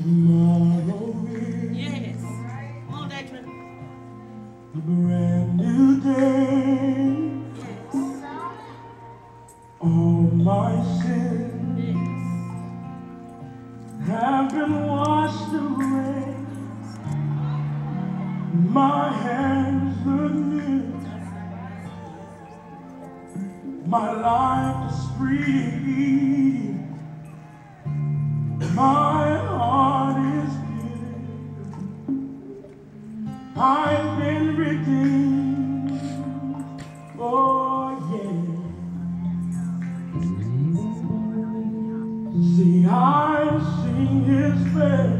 Tomorrow is Yes. All that a brand new day. Yes. All my sins Yes. have been washed away. My hands look new. My life is free. My I've been redeemed. Oh, yeah. See, I've seen his face,